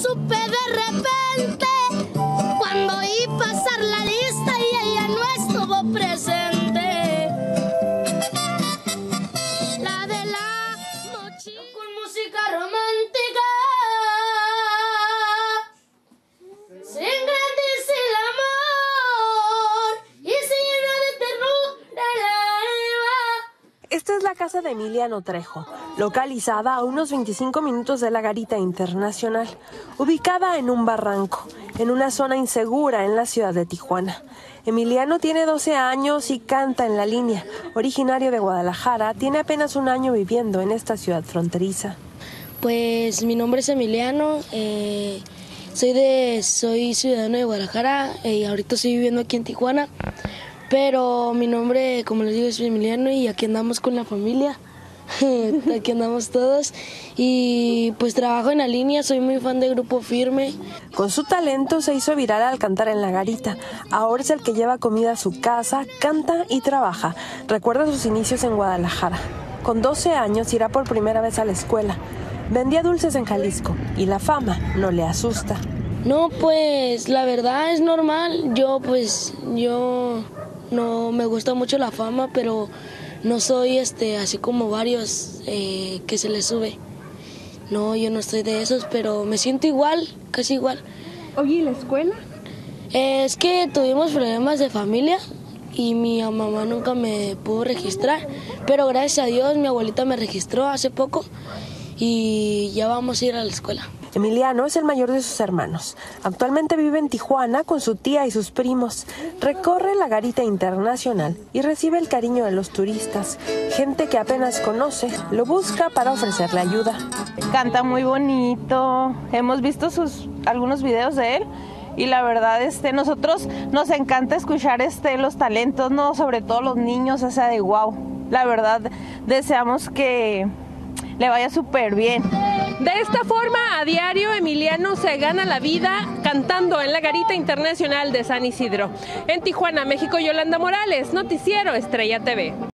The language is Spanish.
supe de repente cuando a pasar la lista y ella no estuvo presente. La de la mochila con música romántica. Sin grandes el amor y se llena de ternura el alma. Esta es la casa de Emiliano Trejo, localizada a unos 25 minutos de la Garita Internacional, ubicada en un barranco, en una zona insegura en la ciudad de Tijuana. Emiliano tiene 12 años y canta en la línea. Originario de Guadalajara, tiene apenas un año viviendo en esta ciudad fronteriza. Pues mi nombre es Emiliano, eh, soy de soy ciudadano de Guadalajara eh, y ahorita estoy viviendo aquí en Tijuana, pero mi nombre, como les digo, es Emiliano y aquí andamos con la familia. aquí andamos todos y pues trabajo en la línea, soy muy fan de Grupo Firme. Con su talento se hizo viral al cantar en la garita. Ahora es el que lleva comida a su casa, canta y trabaja. Recuerda sus inicios en Guadalajara. Con 12 años irá por primera vez a la escuela. Vendía dulces en Jalisco y la fama no le asusta. No, pues la verdad es normal. Yo pues yo no me gusta mucho la fama, pero no soy este así como varios eh, que se les sube. No, yo no estoy de esos, pero me siento igual, casi igual. Oye, ¿y la escuela? Eh, es que tuvimos problemas de familia y mi mamá nunca me pudo registrar, pero gracias a Dios mi abuelita me registró hace poco y ya vamos a ir a la escuela. Emiliano es el mayor de sus hermanos. Actualmente vive en Tijuana con su tía y sus primos. Recorre la garita internacional y recibe el cariño de los turistas. Gente que apenas conoce lo busca para ofrecerle ayuda. Canta muy bonito. Hemos visto sus algunos videos de él y la verdad este nosotros nos encanta escuchar este los talentos, no, sobre todo los niños, o sea, de wow. La verdad deseamos que le vaya súper bien. De esta forma, a diario, Emiliano se gana la vida cantando en la Garita Internacional de San Isidro. En Tijuana, México, Yolanda Morales, Noticiero Estrella TV.